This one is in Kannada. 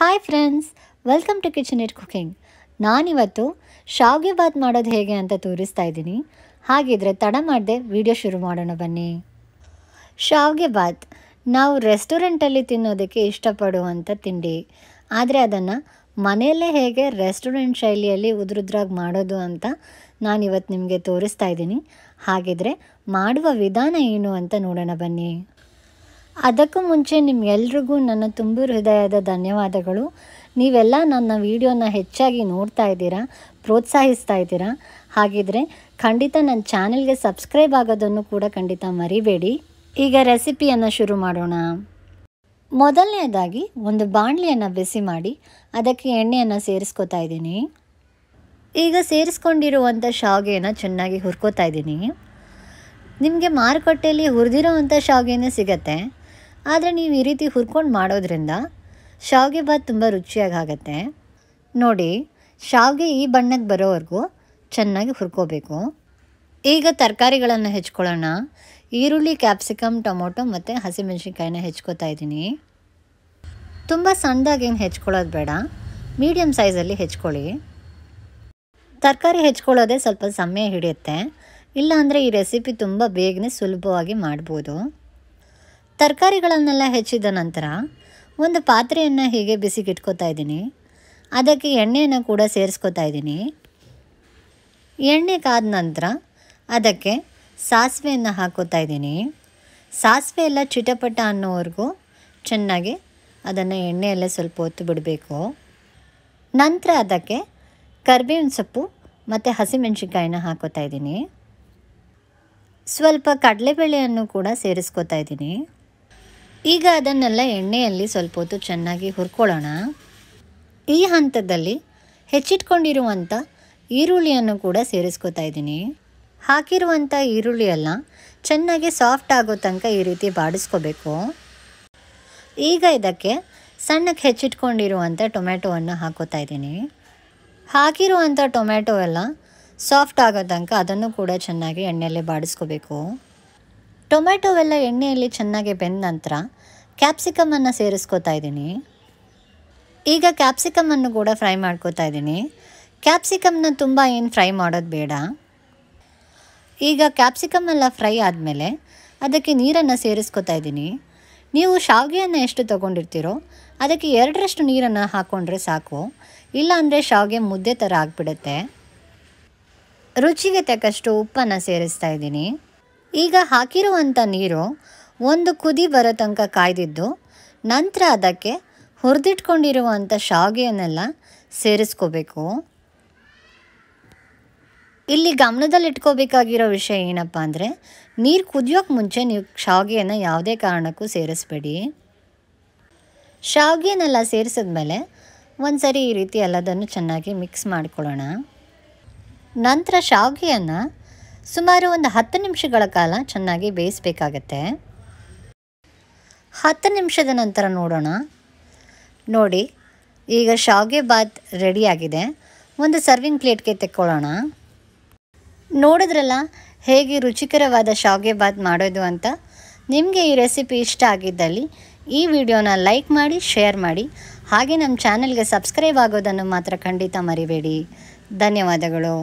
Hi friends welcome to kitchen it cooking ನಾನಿವತ್ತು ಶಾವಿಗೆ ಬಾತ್ ಮಾಡೋದು ಹೇಗೆ ಅಂತ ತೋರಿಸ್ತಾ ಇದ್ದೀನಿ. ಹಾಗಿದ್ರೆ ತಡ ಮಾಡದೆ ವಿಡಿಯೋ ಶುರು ಮಾಡೋಣ ಬನ್ನಿ. ಶಾವಿಗೆ ಬಾತ್ ನಾವು ರೆಸ್ಟೋರೆಂಟಲ್ಲಿ ತಿನ್ನೋದಕ್ಕೆ ಇಷ್ಟಪಡುವಂಥ ತಿಂಡಿ. ಆದರೆ ಅದನ್ನು ಮನೆಯಲ್ಲೇ ಹೇಗೆ ರೆಸ್ಟೋರೆಂಟ್ ಶೈಲಿಯಲ್ಲಿ ಉದ್ರುದ್ರಾಗಿ ಮಾಡೋದು ಅಂತ ನಾನಿವತ್ತು ನಿಮಗೆ ತೋರಿಸ್ತಾ ಇದ್ದೀನಿ. ಹಾಗಿದ್ರೆ ಮಾಡುವ ವಿಧಾನ ಏನು ಅಂತ ನೋಡೋಣ ಬನ್ನಿ. ಅದಕ್ಕೂ ಮುಂಚೆ ನಿಮ್ಗೆಲ್ರಿಗೂ ನನ್ನ ತುಂಬು ಹೃದಯದ ಧನ್ಯವಾದಗಳು. ನೀವೆಲ್ಲ ನನ್ನ ವಿಡಿಯೋನ ಹೆಚ್ಚಾಗಿ ನೋಡ್ತಾ ಇದ್ದೀರಾ, ಪ್ರೋತ್ಸಾಹಿಸ್ತಾ ಇದ್ದೀರಾ? ಹಾಗಿದ್ರೆ ಖಂಡಿತ ನನ್ನ ಚಾನೆಲ್ಗೆ ಸಬ್ಸ್ಕ್ರೈಬ್ ಆಗೋದನ್ನು ಕೂಡ ಖಂಡಿತ ಮರಿಬೇಡಿ. ಈಗ ರೆಸಿಪಿಯನ್ನು ಶುರು ಮಾಡೋಣ. ಮೊದಲನೇದಾಗಿ ಒಂದು ಬಾಣಲಿಯನ್ನು ಬಿಸಿ ಮಾಡಿ ಅದಕ್ಕೆ ಎಣ್ಣೆಯನ್ನು ಸೇರಿಸ್ಕೊತಾ ಇದ್ದೀನಿ. ಈಗ ಸೇರಿಸ್ಕೊಂಡಿರುವಂಥ ಶಾವಿಗೆಯನ್ನು ಚೆನ್ನಾಗಿ ಹುರ್ಕೋತಾ ಇದ್ದೀನಿ. ನಿಮಗೆ ಮಾರುಕಟ್ಟೆಯಲ್ಲಿ ಹುರಿದಿರೋವಂಥ ಶಾವಿಗೆನೇ ಸಿಗತ್ತೆ. ಆದರೆ ನೀವು ಈ ರೀತಿ ಹುರ್ಕೊಂಡು ಮಾಡೋದ್ರಿಂದ ಶಾವಿಗೆ ಬಾತ್ ತುಂಬ ರುಚಿಯಾಗಿ ಆಗುತ್ತೆ ನೋಡಿ, ಶಾವಿಗೆ ಈ ಬಣ್ಣಕ್ಕೆ ಬರೋವರೆಗೂ ಚೆನ್ನಾಗಿ ಹುರ್ಕೋಬೇಕು. ಈಗ ತರಕಾರಿಗಳನ್ನು ಹೆಚ್ಕೊಳ್ಳೋಣ. ಈರುಳ್ಳಿ, ಕ್ಯಾಪ್ಸಿಕಮ್, ಟೊಮೊಟೊ ಮತ್ತು ಹಸಿಮೆಣಸಿನ್ಕಾಯಿನ ಹೆಚ್ಕೋತಾ ಇದ್ದೀನಿ. ತುಂಬ ಸಣ್ಣದಾಗೇನು ಹೆಚ್ಕೊಳ್ಳೋದು ಬೇಡ. ಮೀಡಿಯಮ್ ಸೈಜಲ್ಲಿ ಹೆಚ್ಕೊಳ್ಳಿ. ತರಕಾರಿ ಹೆಚ್ಕೊಳ್ಳೋದೇ ಸ್ವಲ್ಪ ಸಮಯ ಹಿಡಿಯುತ್ತೆ. ಇಲ್ಲಾಂದರೆ ಈ ರೆಸಿಪಿ ತುಂಬ ಬೇಗನೆ ಸುಲಭವಾಗಿ ಮಾಡ್ಬೋದು. ತರಕಾರಿಗಳನ್ನೆಲ್ಲ ಹೆಚ್ಚಿದ ನಂತರ ಒಂದು ಪಾತ್ರೆಯನ್ನು ಹೀಗೆ ಬಿಸಿಗಿಟ್ಕೋತಾ ಇದ್ದೀನಿ. ಅದಕ್ಕೆ ಎಣ್ಣೆಯನ್ನು ಕೂಡ ಸೇರಿಸ್ಕೋತಾ ಇದ್ದೀನಿ. ಎಣ್ಣೆ ಕಾದ ನಂತರ ಅದಕ್ಕೆ ಸಾಸಿವೆಯನ್ನು ಹಾಕೋತಾ ಇದ್ದೀನಿ. ಸಾಸಿವೆ ಎಲ್ಲ ಚಿಟಪಟ ಅನ್ನೋವರೆಗೂ ಚೆನ್ನಾಗಿ ಅದನ್ನು ಎಣ್ಣೆಯಲ್ಲೇ ಸ್ವಲ್ಪ ಹೊತ್ತು ಬಿಡಬೇಕು. ನಂತರ ಅದಕ್ಕೆ ಕರಿಬೇವಿನ ಸೊಪ್ಪು ಮತ್ತು ಹಸಿಮೆಣ್ಸಿನ್ಕಾಯಿನ ಹಾಕೋತಾ ಇದ್ದೀನಿ. ಸ್ವಲ್ಪ ಕಡಲೆಬೇಳೆಯನ್ನು ಕೂಡ ಸೇರಿಸ್ಕೋತಾ ಇದ್ದೀನಿ. ಈಗ ಅದನ್ನೆಲ್ಲ ಎಣ್ಣೆಯಲ್ಲಿ ಸ್ವಲ್ಪ ಹೊತ್ತು ಚೆನ್ನಾಗಿ ಹುರ್ಕೊಳ್ಳೋಣ. ಈ ಹಂತದಲ್ಲಿ ಹೆಚ್ಚಿಟ್ಕೊಂಡಿರುವಂಥ ಈರುಳ್ಳಿಯನ್ನು ಕೂಡ ಸೇರಿಸ್ಕೋತಾ ಇದ್ದೀನಿ. ಹಾಕಿರುವಂಥ ಈರುಳ್ಳಿ ಎಲ್ಲ ಚೆನ್ನಾಗಿ ಸಾಫ್ಟ್ ಆಗೋ ತನಕ ಈ ರೀತಿ ಬಾಡಿಸ್ಕೋಬೇಕು. ಈಗ ಇದಕ್ಕೆ ಸಣ್ಣಕ್ಕೆ ಹೆಚ್ಚಿಟ್ಕೊಂಡಿರುವಂಥ ಟೊಮೆಟೊವನ್ನು ಹಾಕೋತಾ ಇದ್ದೀನಿ. ಹಾಕಿರುವಂಥ ಟೊಮೆಟೊ ಎಲ್ಲ ಸಾಫ್ಟ್ ಆಗೋ ತನಕ ಅದನ್ನು ಕೂಡ ಚೆನ್ನಾಗಿ ಎಣ್ಣೆಯಲ್ಲಿ ಬಾಡಿಸ್ಕೋಬೇಕು. ಟೊಮೆಟೊ ಎಲ್ಲ ಎಣ್ಣೆಯಲ್ಲಿ ಚೆನ್ನಾಗಿ ಬೆಂದ ನಂತರ ಕ್ಯಾಪ್ಸಿಕಮನ್ನು ಸೇರಿಸ್ಕೋತಾ ಇದ್ದೀನಿ. ಈಗ ಕ್ಯಾಪ್ಸಿಕಮನ್ನು ಕೂಡ ಫ್ರೈ ಮಾಡ್ಕೋತಾ ಇದ್ದೀನಿ. ಕ್ಯಾಪ್ಸಿಕಮ್ನ ತುಂಬ ಏನು ಫ್ರೈ ಮಾಡೋದು ಬೇಡ. ಈಗ ಕ್ಯಾಪ್ಸಿಕಮ್ ಎಲ್ಲ ಫ್ರೈ ಆದಮೇಲೆ ಅದಕ್ಕೆ ನೀರನ್ನು ಸೇರಿಸ್ಕೋತಾ ಇದ್ದೀನಿ. ನೀವು ಶಾವಿಗೆಯನ್ನು ಎಷ್ಟು ತೊಗೊಂಡಿರ್ತೀರೋ ಅದಕ್ಕೆ ಎರಡರಷ್ಟು ನೀರನ್ನು ಹಾಕ್ಕೊಂಡ್ರೆ ಸಾಕು. ಇಲ್ಲಾಂದರೆ ಶಾವಿಗೆ ಮುದ್ದೆ ಥರ ಆಗಿಬಿಡುತ್ತೆ. ರುಚಿಗೆ ತಕ್ಕಷ್ಟು ಉಪ್ಪನ್ನು ಸೇರಿಸ್ತಾ ಇದ್ದೀನಿ. ಈಗ ಹಾಕಿರುವಂಥ ನೀರು ಒಂದು ಕುದಿ ಬರೋ ತನಕ ಕಾಯ್ದಿದ್ದು, ನಂತರ ಅದಕ್ಕೆ ಹುರಿದಿಟ್ಕೊಂಡಿರುವಂಥ ಶಾವಿಗೆಯನ್ನೆಲ್ಲ ಸೇರಿಸ್ಕೋಬೇಕು. ಇಲ್ಲಿ ಗಮನದಲ್ಲಿ ಇಟ್ಕೋಬೇಕಾಗಿರೋ ವಿಷಯ ಏನಪ್ಪ ಅಂದರೆ, ನೀರು ಕುದಿಯೋಕ್ಕೆ ಮುಂಚೆ ನೀವು ಶಾವಿಗೆಯನ್ನು ಯಾವುದೇ ಕಾರಣಕ್ಕೂ ಸೇರಿಸ್ಬೇಡಿ. ಶಾವಿಗೆನೆಲ್ಲ ಸೇರಿಸಿದ್ಮೇಲೆ ಒಂದು ಸರಿ ಈ ರೀತಿ ಎಲ್ಲದನ್ನು ಚೆನ್ನಾಗಿ ಮಿಕ್ಸ್ ಮಾಡ್ಕೊಳ್ಳೋಣ. ನಂತರ ಶಾವಿಗೆಯನ್ನು ಸುಮಾರು ಒಂದು ಹತ್ತು ನಿಮಿಷಗಳ ಕಾಲ ಚೆನ್ನಾಗಿ ಬೇಯಿಸಬೇಕಾಗತ್ತೆ. ಹತ್ತು ನಿಮಿಷದ ನಂತರ ನೋಡೋಣ. ನೋಡಿ, ಈಗ ಶಾವಿಗೆ ಬಾತ್ ರೆಡಿಯಾಗಿದೆ ಒಂದು ಸರ್ವಿಂಗ್ ಪ್ಲೇಟ್ಗೆ ತೆಕ್ಕೊಳ್ಳೋಣ. ನೋಡಿದ್ರಲ್ಲ, ಹೇಗೆ ರುಚಿಕರವಾದ ಶಾವಿಗೆ ಬಾತ್ ಮಾಡೋದು ಅಂತ? ನಿಮಗೆ ಈ ರೆಸಿಪಿ ಇಷ್ಟ ಆಗಿದ್ದಲ್ಲಿ ಈ ವಿಡಿಯೋನ ಲೈಕ್ ಮಾಡಿ ಶೇರ್ ಮಾಡಿ. ಹಾಗೆ ನಮ್ಮ ಚಾನೆಲ್ಗೆ ಸಬ್ಸ್ಕ್ರೈಬ್ ಆಗೋದನ್ನು ಮಾತ್ರ ಖಂಡಿತ ಮರಿಬೇಡಿ. ಧನ್ಯವಾದಗಳು.